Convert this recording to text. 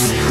Yeah.